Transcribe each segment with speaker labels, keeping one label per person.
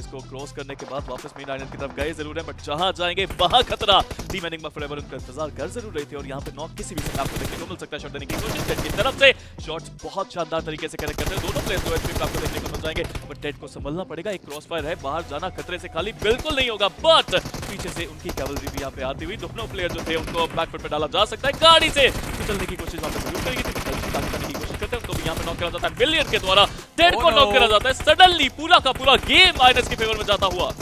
Speaker 1: आइनस की बात की जाए मिलिट्री बेस को क्रॉस करने के बाद वापस मेन आइलैंड की तरफ़ गए ज़रूर है बट जहाँ जाएँगे, वहाँ खतरा। टीम एनिग्मा फॉरएवर उनका इंतज़ार कर ज़रूर रही थी और यहाँ पे नॉक किसी भी समय आपको देखने को मिल सकता है शॉट की कोशिश की तरफ़ से शॉट्स बहुत शानदार तरीके से कनेक्ट करते हैं। दोनों प्लेयर्स दो एचपी आपको देखने को मिल जाएँगे बट टेड को संभलना पड़ेगा। एक क्रॉस फायर है, बाहर जाना खतरे से खाली बिल्कुल नहीं होगा बट पीछे से उनकी कैवलरी भी यहाँ पे आती हुई दोनों प्लेयर जो थे, उनको बैकफुट पे डाला जा सकता है। गाड़ी से चलने की कोशिश पे ज़रूर करेगी थी करने की कोशिश उनको भी यहाँ पे नॉक करा जाता है। मिलियन के द्वारा टेड को नॉक करा जाता है। सडनली पूरा का पूरा गेम आइनस के फेवर में जाता हुआ।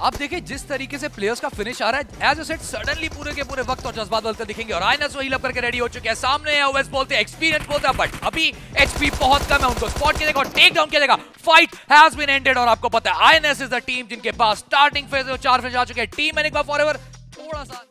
Speaker 2: अब देखिए जिस तरीके से प्लेयर्स का फिनिश आ रहा है एज सेट सडनली पूरे के पूरे वक्त और जज्बात बदलते दिखेंगे और आइनस वही लब करके रेडी हो चुके हैं। सामने है ओएस बोलते एक्सपीरियंस बोलते हैं बट अभी एचपी बहुत कम है उनको। स्पॉट किया जाएगा और टेक डाउन किया जाएगा फाइट हैज़ बीन एंडेड और आपको पता है आईएनएस इज़ द टीम जिनके पास स्टार्टिंग फ़ेज़ में चार फ़ेज़ आ चुके हैं। टीम एनिग्मा फॉरएवर थोड़ा सा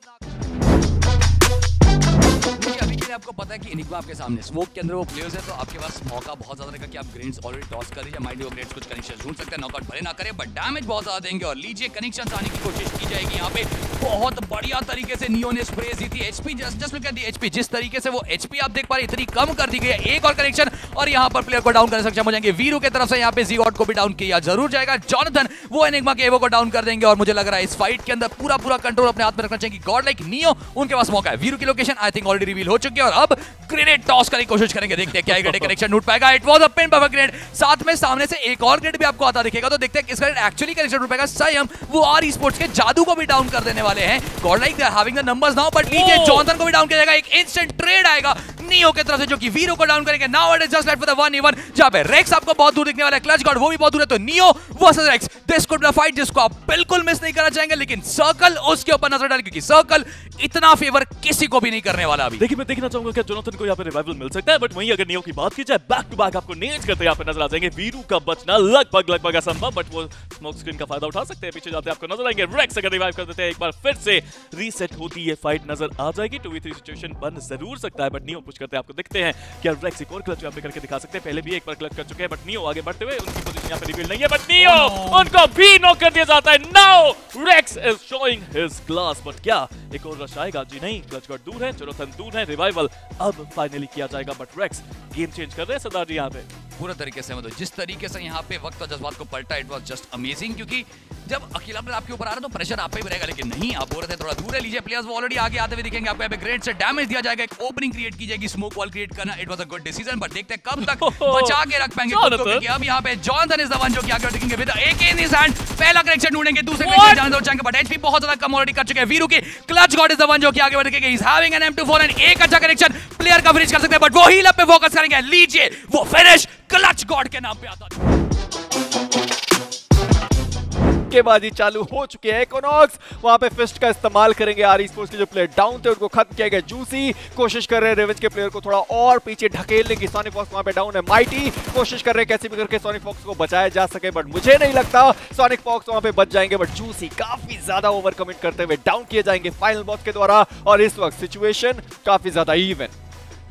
Speaker 2: के आपको पता है कि एनिग्मा आपके सामने स्मोक के अंदर वो प्लेयर्स है तो आपके पास मौका बहुत ज़्यादा रहेगा कि आप ग्रेड्स ऑलरेडी टॉस कर दीजिए। माइंड ग्रेड्स कुछ कनेक्शन ढूंढ सकते हैं नॉकआउट भले ना करें बट डैमेज बहुत ज़्यादा देंगे। और लीजिए कनेक्शन आने की कोशिश की जाएगी। यहाँ पे बहुत बढ़िया तरीके से नियो ने स्प्रे दी थी HP just just at the HP जिस तरीके से वो एचपी आप देख पा रहे इतनी कम कर दी गई है। एक और कनेक्शन और यहाँ पर प्लेयर को डाउन करने सक्षम हो जाएँगे। वीरू की तरफ़ से यहाँ पे जीगॉड को भी डाउन किया ज़रूर जाएगा। जॉनथन वो एनिग्मा के एवो को डाउन कर देंगे। और मुझे लग रहा है इस फाइट के अंदर पूरा पूरा कंट्रोल अपने हाथ में रखना चाहिए गॉड लाइक नियो उनके पास मौका है। वीरू की location I think already reveal हो चुकी है। और अब ग्रेनेड टॉस करने की कोशिश करेंगे। देखते हैं क्या ग्रेनेड कनेक्शन ढूंढ पाएगा। इट वाज अ पिन पर ग्रेनेड साथ में सामने से एक और ग्रेनेड भी आपको आता दिखेगा। तो देखते हैं किसका एक्चुअली कनेक्शन ढूंढ पाएगा। संयम वो आर स्पोर्ट्स के जादू को भी डाउन कर देने वाले हैं। God like they having the numbers now but
Speaker 1: Oh!
Speaker 2: Johnson को भी डाउन किया जाएगा। एक इंस्टेंट ट्रेड आएगा नियो की तरफ़ से जो कि वीरो को डाउन करेंगे। Now it is just left for the one even जहाँ पे रेक्स आपको बहुत दूर दिखने वाला है। क्लच गॉड वो भी बहुत दूर है। तो Neo versus Rex this could be fight जिसको आप बिल्कुल मिस नहीं करना चाहेंगे लेकिन सर्कल उसके ऊपर नज़र डाल क्योंकि सर्कल इतना फेवर किसी को भी नहीं करने वाला अभी।
Speaker 1: देखिए मैं देखना चाहूँगा क्या जोनाथन को यहाँ पे रिवाइवल मिल सकता है बट वहीं अगर नियो की बात की जाए बैक टू बैक आपको नेज करते यहाँ पे नज़र आ जाएँगे। वीरू का बचना लगभग लगभग असंभव बट वो स्मोक स्क्रीन का फ़ायदा उठा सकते हैं। पीछे जाते आपको नज़र आएँगे। रेक्स अगर रिवाइव कर देते हैं, एक बार फिर से रीसेट होती है फाइट नज़र आ जाएगी। टू वी थ्री सिचुएशन बन ज़रूर सकता है बट नियो पुश करते आपको देखते हैं क्या रेक्स एक और क्लच यहाँ पे करके दिखा सकते हैं। पहले भी एक बार क्लच कर चुके हैं बट नियो आगे बढ़ते हुए उनकी यहाँ पे रिवील नहीं है बट नियो उनको भी नॉक कर दिया जाता है। Now Rex is showing his class but क्या एक और रश आएगा? जी नहीं क्लच गॉड दूर है जोनाथन दूर है रिवाइवल अब फाइनली किया जाएगा बट रेक्स गेम चेंज कर रहे हैं सरदार जी यहाँ पे।
Speaker 2: पूरा तरीके से मतलब जिस तरीके से यहाँ पे वक्त और जज्बात को पलटा इट वॉज़ जस्ट अमेजिंग क्योंकि जब अकेला प्लेयर आपके ऊपर आ रहा है तो प्रेशर आप पे भी रहेगा लेकिन नहीं आप बोल रहे थे थोड़ा दूर लीजिए प्लेयर्स वो ऑलरेडी आगे आते हुए दिखेंगे आपको यहाँ पे ग्रेड से डैमेज दिया जाएगा एक ओपनिंग क्रिएट की जाएगी स्मोक वॉल क्रिएट करना it was a good decision but देखते हैं कब तक बचा के रख पाएँगे खुद क्योंकि अब यहाँ पे जॉनसन इज़ द वन जो कि आगे देखेंगे विद एक इन हिज हैंड पहला कनेक्शन ढूंढेंगे दूसरे कनेक्शन जाने दो चाहेंगे बट एचपी बहुत ज़्यादा कम ऑलरेडी कर चुके हैं वीरू की Clutch God is the one जो कि आगे बढ़ के is having an M24 and एक अच्छा कनेक्शन प्लेयर का फिनिश कर सकते हैं बट वो हील अप पे फोकस करेंगे लीजिए वो फिनिश क्लच गॉड के नाम पे आता
Speaker 3: मुक्केबाजी चालू हो चुकी है इकोनॉक्स वहाँ पे फिस्ट का इस्तेमाल करेंगे आर स्पोर्ट्स के जो प्लेयर डाउन थे, उनको खत्म किया गया। जूसी कोशिश कर रहे हैं रेवेंज के प्लेयर को थोड़ा और पीछे ढकेलने की सोनिक फॉक्स वहाँ पे डाउन है। माइटी कोशिश कर रहे हैं कैसे भी करके सोनिक फॉक्स को बचाया जा सके बट मुझे नहीं लगता सोनिक फॉक्स वहाँ पे बच जाएँगे बट जूसी काफ़ी ज़्यादा ओवर कमिट करते हुए डाउन किए जाएँगे फाइनल बॉस के द्वारा। और इस वक्त सिचुएशन काफ़ी ज़्यादा इवन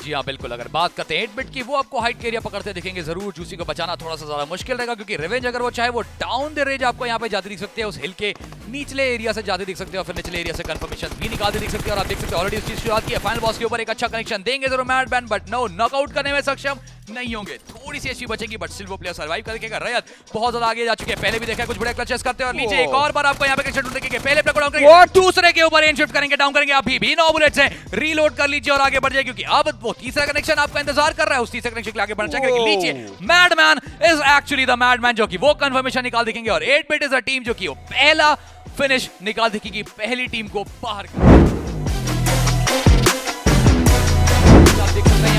Speaker 2: जी हाँ बिल्कुल। अगर बात करते हैं एट बिट की, वो आपको हाइट के एरिया पकड़ते दिखेंगे ज़रूर। जूसी को बचाना थोड़ा सा ज़्यादा मुश्किल रहेगा, क्योंकि रेवेंज अगर वो चाहे, वो डाउन द रेंज आपको यहाँ पे जाते दिख सकते हैं, उस हिल के निचले एरिया से जाते दिख सकते हैं और फिर निचले एरिया से कंफर्मेशन भी निकालते दिख सकते हैं और आप देख सकते हैं ऑलरेडी उस चीज़ शुरुआत की फाइनल बॉस के ऊपर एक अच्छा कनेक्शन देंगे ज़रूर मैट बैन बट नो नॉकआउट करने में सक्षम। नहीं होंगे। थोड़ी सी अच्छी बचेगी बट सिल्वर प्लेयर सर्वाइव करके रयत बहुत ज़्यादा आगे जा चुके हैं। पहले भी देखा कुछ बड़े क्लचेस करते हैं और नीचे एक और बार आपको यहाँ पे कनेक्शन देखेंगे। पहले प्लेयर डाउन करेंगे दूसरे के ऊपर एन शिफ्ट करेंगे डाउन करेंगे। अभी भी नौ बुलेट्स हैं। रीलोड कर लीजिए और आगे बढ़ जाए क्योंकि अब वो तीसरा कनेक्शन आपका इंतज़ार कर रहा है। उस तीसरे कनेक्शन के आगे बढ़ना चाहिए. लीजिए Madman is actually the Madman जो कि वो कंफर्मेशन निकाल देखेंगे और 8 बिट इज़ अ टीम जो कि वो पहला फिनिश निकाल देखेगी। पहली टीम को बाहर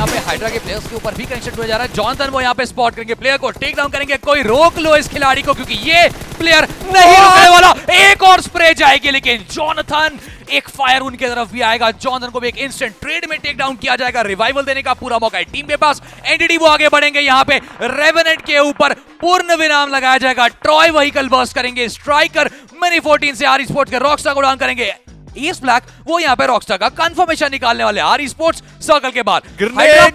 Speaker 2: यहाँ पे हाइड्रा के प्लेयर्स के ऊपर भी कनेक्शन हुआ जा रहा है। जॉनसन वो यहाँ पे स्पॉट करेंगे प्लेयर को टेक डाउन करेंगे। कोई रोक लो इस खिलाड़ी को क्योंकि ये प्लेयर नहीं रुकने वाला। एक और स्प्रे जाएगी लेकिन जॉनथन एक फायर उनके तरफ़ भी आएगा। जॉनथन को भी एक इंस्टेंट ट्रेड में टेक डाउन किया जाएगा। रिवाइवल देने का पूरा मौका है। टीम के पास एनडीडी वो आगे बढ़ेंगे। यहाँ पे रेवेनेंट के ऊपर पूर्ण विराम लगाया जाएगा। ट्रॉय व्हीकल बर्स्ट करेंगे। स्ट्राइकर मिनी 14 से आर स्पोर्ट्स के रॉकस्टार को डाउन करेंगे। एस ब्लैक वो यहाँ पे रॉकस्टार का कंफर्मेशन निकालने वाले आर स्पोर्ट्स सर्कल के
Speaker 3: what?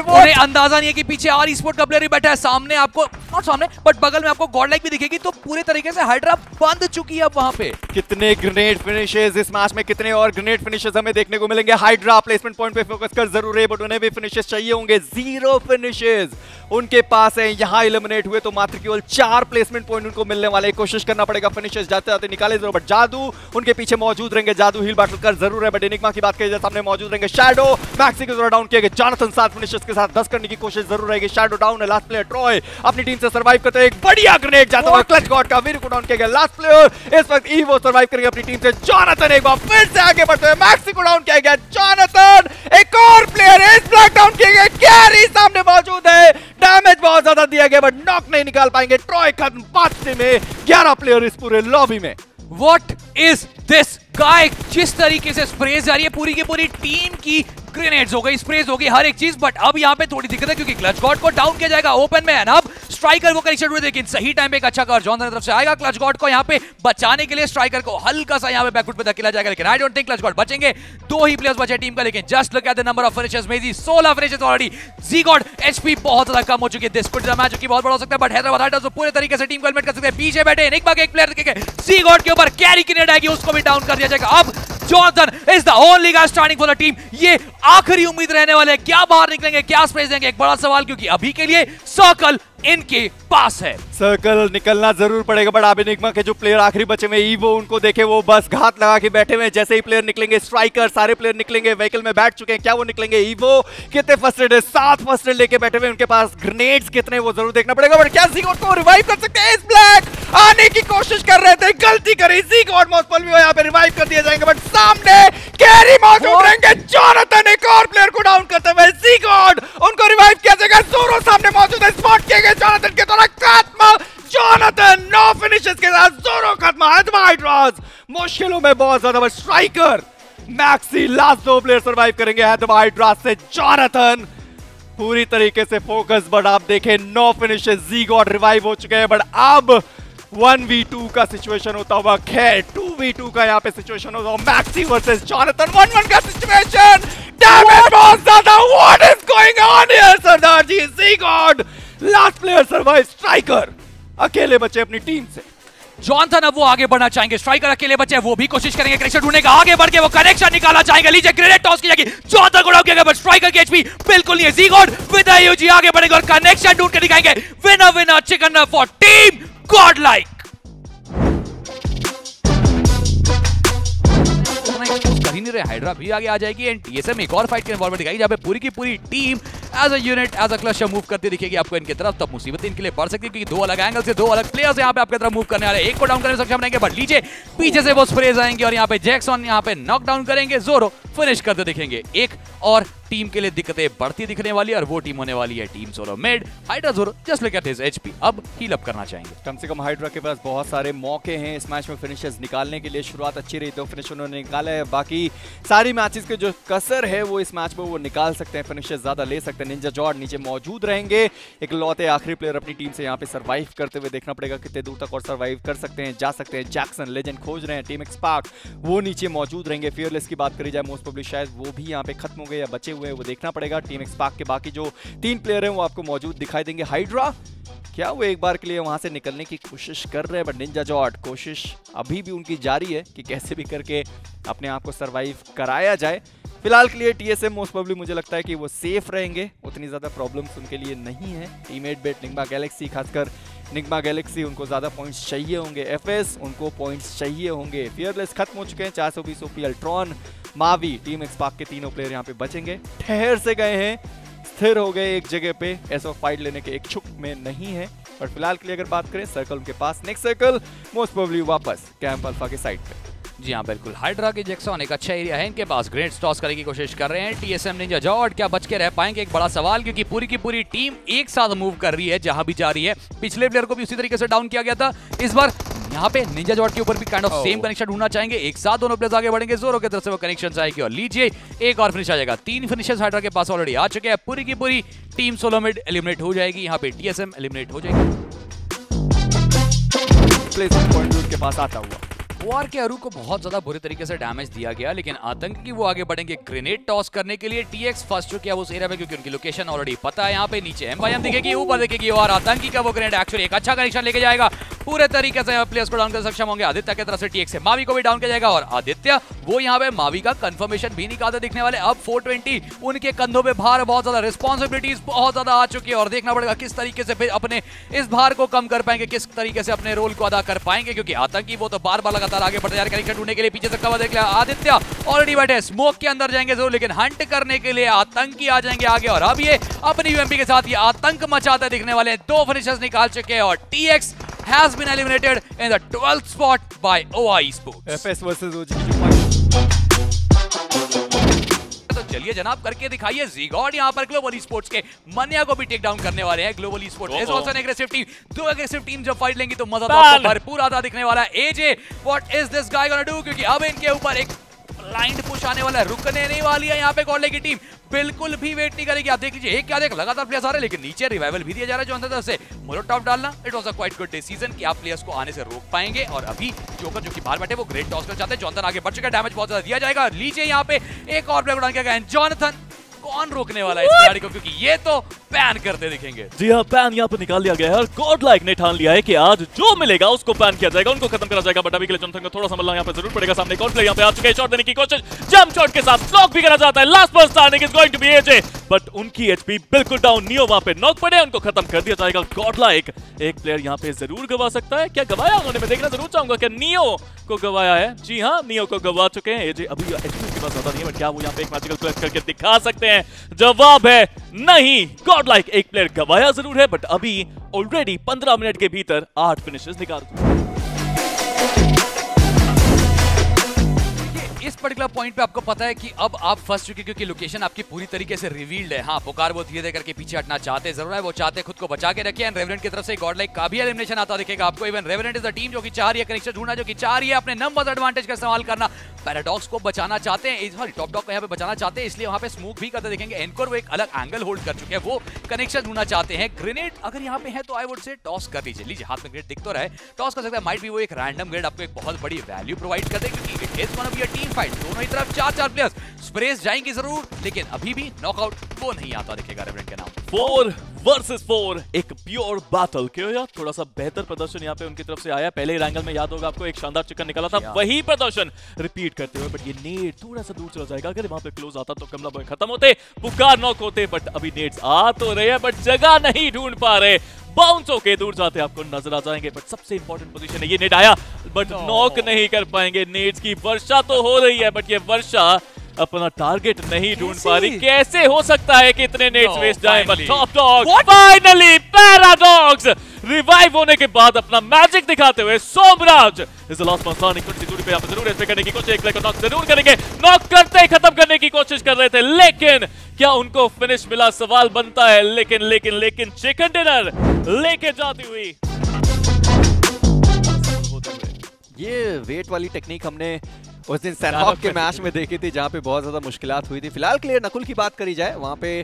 Speaker 2: उन्हें अंदाज़ा नहीं है कि पीछे आर स्पोर्ट का प्लेयर ही बैठा है सामने आपको नॉट सामने बट बगल में आपको गॉड लाइक भी दिखेगी तो पूरे तरीके से हाइड्रा बंद चुकी है वहाँ पे।
Speaker 3: कितने ग्रेनेड फिनिशेस इस मैच में कितने और ग्रेनेड फिनिशेस हमें देखने को मिलेंगे। हाइड्रा प्लेसमेंट पॉइंट पे फोकस कर ज़रूर है बट उन्हें भी फिनिशेस चाहिए होंगे। ज़ीरो फिनिशेस उनके पास है यहाँ इलिमिनेट हुए तो मात्र केवल चार प्लेसमेंट पॉइंट उनको मिलने वाले कोशिश करना पड़ेगा फिनिशेस जाते जाते निकाले ज़रूर बट जादू उनके पीछे मौजूद रहेंगे। जादू हिल बैटल कर ज़रूर है बट एनिग्मा की बात करी सामने मौजूद रहेंगे शैडो मैक्सी को जरा डाउन किया गया जानथन सात फिनिशेस के साथ दस करने की कोशिश ज़रूर रहेगी। शैडो डाउन है लास्ट प्लेयर ट्रॉय अपनी टीम से सर्वाइव करते एक बढ़िया ग्रेनेड जाता हुआ क्लच गॉड का वीर को डाउन किया गया। लास्ट प्लेयर इस वक्त ईवो सर्वाइव करेंगे अपनी टीम से। जॉनथन एक बार फिर से आगे बढ़ते हुए मैक्सी को डाउन किया गया। जॉनथन एक और प्लेयर इस ब्लैक डाउन किए गए। कैरी सामने मौजूद है। डैमेज बहुत ज़्यादा दिया गया बट नॉक नहीं निकाल पाएँगे। ट्रॉय खत्म पांचवे में 11 प्लेयर इस पूरे लॉबी में।
Speaker 2: वॉट इज़ दिस गाय जिस तरीके से स्प्रेज जा रही है? पूरी की पूरी टीम की ग्रेनेड्स हो गई स्प्रेज हो गई, हर एक चीज़ बट अब यहाँ पे थोड़ी दिक्कत है, क्योंकि क्लच गॉड को डाउन किया जाएगा ओपन में अब स्ट्राइकर को कनेक्शन हुए लेकिन सही टाइम पे एक अच्छा कवर जॉन तरफ़ से आएगा। क्लच गॉड को यहाँ पे बचाने के लिए स्ट्राइकर को हल्का सा यहाँ पे बैकफुट पे धकेला जाएगा, लेकिन I don't think Clutch God बचेंगे। दो ही प्लेयर्स बचे टीम का, लेकिन just look at the number of finishes मेजी 16 finishes already G God HP बहुत ज़्यादा कम हो चुकी है दिस कुड मैच की बहुत बड़ा हो सकता है बट हैदराबाद हाइटर्स तो पूरे तरीके से टीम को एलिमिनेट कर सकते हैं। पीछे बैठे एक बार एक प्लेयर जी गॉड के ऊपर कैरी नेट आएगी, उसको भी डाउन कर दिया जाएगा। अब Johnson is the only guy starting for the team ये आखिरी उम्मीद रहने वाले क्या बाहर निकलेंगे, क्या स्पेस देंगे? एक बड़ा सवाल, क्योंकि अभी के लिए सर्कल इनके पास है।
Speaker 3: सर्कल निकलना ज़रूर पड़ेगा बट अब एनिग्मा के जो प्लेयर आखिरी बचे हुए ईवो उनको देखे वो बस घात लगा के बैठे हुए जैसे ही प्लेयर निकलेंगे स्ट्राइकर सारे प्लेयर निकलेंगे व्हीकल में बैठ चुके हैं। क्या वो निकलेंगे? ईवो कितने फ़र्स्ट एड है सात फ़र्स्ट एड लेके बैठे हुए उनके पास। ग्रेनेड्स कितने वो ज़रूर देखना पड़ेगा बट क्या जीगोट को रिवाइव कर सकते हैं? इस ब्लैक आने की कोशिश कर रहे थे गलती करी। जीगोट मोस्टल भी यहाँ पे रिवाइव कर दिया जाएँगे बट सामने कैरी मौजूद रहेंगे जोनाथन एक और प्लेयर को डाउन करते हुए जीगोट उनको रिवाइव किया जाएगा। जोरो सामने मौजूद है स्पॉट किए गए जोनाथन के द्वारा खत्म जोनाथन नो फिनिशेस के साथ जोरो खत्म हाइड्रास मुश्किलों में बहुत ज़्यादा स्ट्राइकर मैक्सी लास्ट दो प्लेयर सर्वाइव करेंगे. हाइड्रास से जोनाथन पूरी तरीके से फोकस बट आप देखें no finishes G God revive हो चुके हैं बट अब 1v2 का सिचुएशन होता हुआ, खैर 2v2 का यहाँ पे सिचुएशन होता हुआ मैक्सी वर्सेस जॉनथन 1-1 का सिचुएशन डैमेज बहुत ज़्यादा. What is going on here Sardar ji G God last player survive Striker अकेले बचे अपनी टीम से।
Speaker 2: जॉनसन अब वो आगे बढ़ना चाहेंगे स्ट्राइकर अकेले बचे, वो भी कोशिश करेंगे कनेक्शन ढूँढने का आगे बढ़ के वो कनेक्शन निकाला चाहेंगे, लीजिए ग्रेनेड टॉस की जाएगी। जॉनसन को गया बट स्ट्राइकर की एचपी बिल्कुल नहीं है। जी गॉड विद आगे बढ़ेंगे और कनेक्शन ढूंढ के दिखाएँगे। Winner winner chicken for team Godlike कर ही नहीं रहे हाइड्रा भी आगे आ जाएगी एंड टीएसएम एक और फाइट के इन्वॉल्वमेंट दिखाई, जहाँ पे पूरी की पूरी team as at as a cluster move करती दिखेगी आपको इनकी तरफ़। तब मुसीबत इनके लिए पड़ सकती है, क्योंकि दो अलग एंगल से दो अलग प्लेयर्स यहाँ पे आपके तरफ़ मूव करने वाले एक को डाउन करने में सक्षम रहेंगे बट लीजिए पीछे से वो स्प्रेज आएँगे और यहाँ पे जैक्सॉन यहाँ पे नॉक डाउन करेंगे जोरो फिनिश करते दिखेंगे। एक और टीम के लिए दिक्कतें बढ़ती दिखने वाली और वो टीम होने वाली है team solo mid. Hydra Zoro just look at his HP अब हील अप करना चाहेंगे।
Speaker 3: कम से कम हाइड्रा के पास बहुत सारे मौके हैं इस मैच में फिनिशेस निकालने के लिए। शुरुआत अच्छी रही तो फिनिश उन्होंने निकाला है। बाकी सारी मैचेस के जो कसर है वो इस मैच में वो निकाल सकते हैं फिनिशेस ज़्यादा ले सकते हैं। निंजा जॉर्ड नीचे मौजूद रहेंगे। एक लौते आखिरी प्लेयर अपनी टीम से यहाँ पे सर्वाइव करते हुए देखना पड़ेगा कितने दूर तक और सर्वाइव कर सकते हैं, जा सकते हैं। जैक्सन लेजेंड खोज रहे हैं टीम एक्सपार्क वो नीचे मौजूद रहेंगे। फियरलेस की बात करी जाए मोस्ट प्रोबेबली शायद वो भी यहाँ पे खत्म हो गए या बचे हुए हैं वो देखना पड़ेगा टीम एक्सपार्क के बाकी जो तीन प्लेयर हैं, वो आपको मौजूद दिखाई देंगे। हाइड्रा क्या वो एक बार के लिए वहाँ से निकलने की कोशिश कर रहे हैं? बट निंजा जॉट कोशिश अभी भी उनकी जारी है कि कैसे भी करके अपने आप को सरवाइव कराया जाए। फ़िलहाल के लिए टीएसएम मोस्ट प्रोबेबली मुझे लगता है कि वो सेफ़ रहेंगे। उतनी ज़्यादा प्रॉब्लम्स उनके लिए नहीं है। टीममेट बेट निग्मा गैलेक्सी खासकर निग्मा गैलेक्सी उनको ज़्यादा पॉइंट्स चाहिए होंगे। एफएस उनको पॉइंट्स चाहिए होंगे। फियरलेस खत्म हो चुके हैं चार सौ बीस OP Ultron Mavi team XSpark के तीनों प्लेयर यहाँ पे बचेंगे। ठहर से गए हैं, स्थिर हो गए एक जगह पे। ऐसा फाइट लेने के इच्छुक में नहीं है। और फ़िलहाल के लिए अगर बात करें सर्कल उनके पास नेक्स्ट सर्कल मोस्ट प्रोबली वापस कैंप अल्फ़ा के साइड पे।
Speaker 2: जी हाँ बिल्कुल। हाइड्रा के जैक्सन एक अच्छा एरिया है इनके पास ग्रेट टॉस करने की कोशिश कर रहे हैं। टीएसएम निंजा जॉर्ड क्या बच के रह पाएँगे? एक बड़ा सवाल क्योंकि पूरी की पूरी टीम एक साथ मूव कर रही है जहाँ भी जा रही है। पिछले प्लेयर को भी उसी तरीके से डाउन किया गया था। इस बार यहाँ पे निंजा जॉर्ड के ऊपर भी काइंड ऑफ़ सेम कनेक्शन ढूंढना चाहेंगे। एक साथ दोनों प्लेयर्स आगे बढ़ेंगे जोरो की तरफ़ से वो कनेक्शन आएगी। और लीजिए एक और फिनिश आ जाएगा। तीन फिनिशेस हाइड्रा के पास ऑलरेडी आ चुके हैं। पूरी की पूरी टीम सोलोमिड एलिमिनेट हो जाएगी। यहाँ पे टीएसएम एलिमिनेट हो जाएगी।
Speaker 3: प्लेसमेंट पॉइंट उनके पास आता हुआ।
Speaker 2: ओआर के अरू को बहुत ज़्यादा बुरे तरीके से डैमेज दिया गया, लेकिन आतंकी वो आगे बढ़ेंगे। ग्रेनेड टॉस करने के लिए टीएक्स फंस चुके हैं उस एरिया में, क्योंकि उनकी लोकेशन ऑलरेडी पता है यहाँ पे, नीचे एम एम दिखेगी, ऊपर दिखेगी और आतंकी का वो ग्रेनेड एक्चुअली एक अच्छा कनेक्शन लेके जाएगा। पूरे तरीके से प्लेयर्स को डाउन कर सक्षम होंगे। आदित्य की तरफ़ से टीएक्स से मावी को भी डाउन किया जाएगा और आदित्य, वो यहाँ पे मावी का कंफर्मेशन भी निकालते दिखने वाले। अब 420 उनके कंधों पे भार, बहुत ज़्यादा रिस्पॉन्सिबिलिटीज बहुत ज़्यादा आ चुकी है और देखना पड़ेगा किस तरीके से फिर अपने इस भार को कम कर पाएँगे, किस तरीके से अपने रोल को अदा कर पाएँगे, क्योंकि आतंकी वो तो बार बार लगातार आगे बढ़ते जा रहे कनेक्शन ढूँढने के लिए पीछे से कवर देख लिया आदित्य ऑलरेडी बैठे स्मोक के अंदर जाएँगे ज़रूर, लेकिन हंट करने के लिए आतंकी आ जाएँगे आगे। और अब ये अपनी यूएमपी के साथ ये आतंक मचाते दिखने वाले दो फिनिशर्स निकाल चुके हैं और TX has been eliminated in the 12th spot by OI Sports.
Speaker 3: FS versus OG
Speaker 2: तो चलिए जनाब करके दिखाइए जीगॉड यहाँ पर ग्लोबल स्पोर्ट्स के मनिया को भी टेक डाउन करने वाले हैं Global Sports is also an aggressive team दो एग्रेसिव टीम जब फाइट लेंगी तो मज़ा तो आपको भरपूर आता दिखने वाला है। AJ what is this guy gonna do क्योंकि अब इनके ऊपर एक ब्लाइंड पुश आने वाला है। रुकने नहीं वाली है यहाँ पे कॉले की टीम बिल्कुल भी वेट नहीं करेगी। आप देख लीजिए, एक क्या देख, लगातार प्लेयर्स आ रहे हैं, लेकिन नीचे रिवाइवल भी दिया जा रहा है जो अंदर से मोलोटॉप डालना। It was a quite good decision कि आप प्लेयर्स को आने से रोक पाएँगे। और अभी जोकर जो कि बाहर बैठे, वो ग्रेट टॉस कर चाहते हैं। जॉनथन आगे बढ़ चुका डैमेज बहुत ज़्यादा दिया जाएगा। लीजिए यहाँ पे एक और प्लेयर उड़ा किया गया जॉनथन कौन रोकने वाला है इस खिलाड़ी को? क्योंकि ये तो बैन करते दिखेंगे।
Speaker 1: जी हाँ बैन यहाँ पर निकाल लिया गया है और गॉड लाइक ने ठान लिया है कि आज जो मिलेगा उसको पैन किया जाएगा, उनको खत्म करा जाएगा बट अभी के लिए जॉनथन को थोड़ा समझना यहाँ पे ज़रूर पड़ेगा। सामने कौन यहाँ पे आ चुके शॉट देने की कोशिश। जंप शॉट के साथ ब्लॉक भी करा जाता है लास्ट पर starting is going to be AJ but उनकी एचपी बिल्कुल डाउन नियो वहाँ पे नॉक पड़े, उनको खत्म कर दिया जाएगा। गॉड लाइक एक प्लेयर यहाँ पे ज़रूर गवा सकता है। क्या गवाया उन्होंने? मैं देखना ज़रूर चाहूँगा क्या नियो को गवाया है। जी हाँ नियो को गवा चुके हैं। एजे अभी एचपी के पास ज़्यादा नहीं है बट क्या वो यहाँ पे एक मैजिकल क्लच करके दिखा सकते हैं? जवाब है नहीं गॉड लाइक एक प्लेयर गवाया ज़रूर है बट अभी ऑलरेडी 15 मिनट के भीतर आठ फिनिशेस निकाल
Speaker 2: इस पर्टिकुलर पॉइंट पे आपको पता है कि अब आप फंस चुके क्योंकि लोकेशन आपकी पूरी तरीके से रिवील्ड है। हाँ पुकार वो धीरे धीरे करके पीछे हटना चाहते ज़रूर है, वो चाहते खुद को बचा के रखे। एंड रेवरेंट की तरफ़ से गॉड लाइक का भी एलिमिनेशन आता दिखेगा आपको। Even Revenant is the team जो कि चार ये कनेक्शन ढूंढना, जो कि चार ये अपने नंबर एडवांटेज का इस्तेमाल करना। पैराडॉक्स को बचाना चाहते हैं सॉरी टॉप डॉग को यहाँ पे बचाना चाहते हैं, इसलिए वहाँ पे स्मोक भी करते देखेंगे। एनकोर वो एक अलग एंगल होल्ड कर चुके हैं, वो कनेक्शन ढूंढना चाहते हैं। ग्रेनेड अगर यहाँ पे है तो आई वुड से टॉस कर लीजिए लीजिए, हाथ में ग्रेड दिख तो रहे टॉस कर सकते हैं माइट भी वो एक रैंडम ग्रेड आपको एक बहुत बड़ी वैल्यू प्रोवाइड कर दे, क्योंकि it is one of your team fight दोनों ही तरफ़ चार चार प्लेयर्स स्प्रेस जाएँगे ज़रूर, लेकिन अभी भी नॉकआउट वो नहीं आता दिखेगा रेवरेंट के नाम
Speaker 1: फोर वर्सेस फोर एक प्योर बैटल क्यों यार? थोड़ा सा बेहतर प्रदर्शन यहाँ पे उनकी तरफ़ से आया। पहले रैंगल में याद होगा आपको एक शानदार चिकन निकाला था। वही प्रदर्शन रिपीट करते हुए बट ये नेट थोड़ा सा दूर चला जाएगा। अगर वहाँ पे क्लोज आता तो कमला बॉय खत्म होते पुकार नॉक होते बट अभी नेट्स आ तो रहे हैं बट जगह नहीं ढूंढ पा रहे। बाउंस होके दूर जाते आपको नज़र आ जाएँगे बट सबसे इंपॉर्टेंट पोजीशन है ये नेट आया बट नॉक नहीं कर पाएँगे। नेट्स की वर्षा तो हो रही है बट ये वर्षा अपना टारगेट नहीं ढूंढ पा रही। कैसे हो सकता है कि इतने नेट्स
Speaker 2: No,
Speaker 1: वेस्ट जाएँ? But top dog finally Paradogs revive होने के बाद अपना मैजिक दिखाते हुए सोमराज इस लास्ट वन सानिक थोड़ी सी दूरी पे यहाँ पे ज़रूर ऐसे करने की कोशिश एक को नॉक ज़रूर करेंगे। नॉक करते ही खत्म करने की कोशिश कर रहे थे लेकिन क्या उनको फिनिश मिला? सवाल बनता है लेकिन लेकिन लेकिन चिकन डिनर लेके जाती हुई।
Speaker 3: ये वेट वाली टेक्निक हमने उस दिन सैनहॉक के मैच में देखी थी जहाँ पे बहुत ज़्यादा मुश्किल हुई थी। फ़िलहाल क्लियर लिए नकुल की बात करी जाए वहाँ पे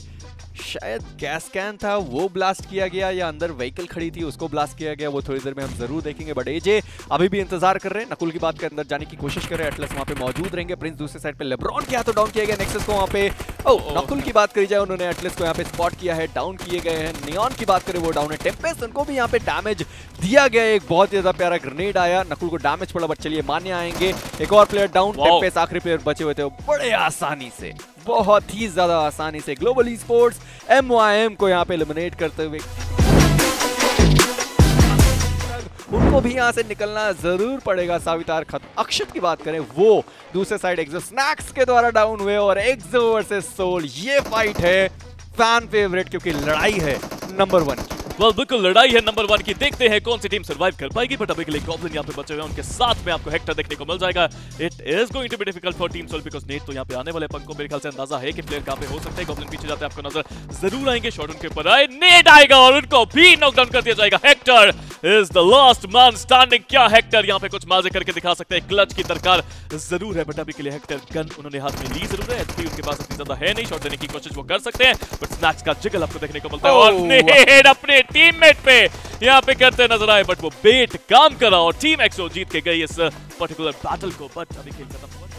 Speaker 3: शायद गैस कैन था वो ब्लास्ट किया गया या अंदर व्हीकल खड़ी थी उसको ब्लास्ट किया गया वो थोड़ी देर में हम ज़रूर देखेंगे। बट एजे अभी भी इंतज़ार कर रहे हैं। नकुल की बात के अंदर जाने की कोशिश कर रहे हैं। एटलस वहाँ पे मौजूद रहेंगे। प्रिंस दूसरे साइड पे लेब्रॉन के हाथों डाउन किया गया। नेक्सस को वहाँ पे ओ नकुल की बात करी जाए उन्होंने एटलस को यहाँ पे स्पॉट किया है डाउन किए गए हैं। नियॉन की बात करें वो डाउन है। टेम्पेस उनको भी यहाँ पे डैमेज दिया गया। एक बहुत ही ज़्यादा प्यारा ग्रेनेड आया। नकुल को डैमेज पड़ा बट चलिए मान्य आएँगे। एक और प्लेयर डाउन
Speaker 1: Wow.
Speaker 3: टेम्पेस्ट आखिरी प्लेयर बचे हुए थे। बड़े आसानी से। बहुत ही ज़्यादा आसानी से ग्लोबल स्पोर्ट्स एम को यहाँ पे एलिमिनेट करते हुए। उनको भी यहाँ से निकलना ज़रूर पड़ेगा, सावितार खत्म। अक्षत की बात करें, वो दूसरे साइड एक्सो स्नैक्स के द्वारा डाउन हुए और एक्सो वर्सेस सोल ये फाइट है। फ़ैन फेवरेट क्योंकि लड़ाई है नंबर वन की।
Speaker 1: वेल बिल्कुल लड़ाई है नंबर वन की। देखते हैं कौन सी टीम सर्वाइव कर पाएगी बट अभी के लिए गॉब्लिन यहाँ पे बचे हुए हैं। उनके साथ में आपको हेक्टर देखने को मिल जाएगा। It is going to be difficult for team Soul because Nate तो यहाँ पे आने वाले पंख को मेरे ख्याल से अंदाज़ा है कि प्लेयर कहाँ पे हो सकते हैं। गॉब्लिन पीछे जाते हैं आपको नज़र ज़रूर आएँगे शॉट उनके ऊपर। आए नेट आएगा और उनको भी नॉकडाउन कर दिया जाएगा। Hector is the last man standing क्या हेक्टर यहाँ पे कुछ माजे करके दिखा सकते हैं? क्लच की दरकार ज़रूर है बट अभी के लिए हेक्टर गन उन्होंने हाथ में ली ज़रूर है। एचपी उनके पास इतनी ज़्यादा है नहीं शॉट देने की कोशिश वो कर सकते हैं बट स्नैक्स का जिगल आपको देखने को मिलता है। और
Speaker 3: Oh.
Speaker 1: नेट अपने टीममेट पे यहाँ पे करते नज़र आए बट वो बेट काम करा और टीम एक्सो जीत के गई इस पर्टिकुलर बैटल को बट अभी खेल खत्म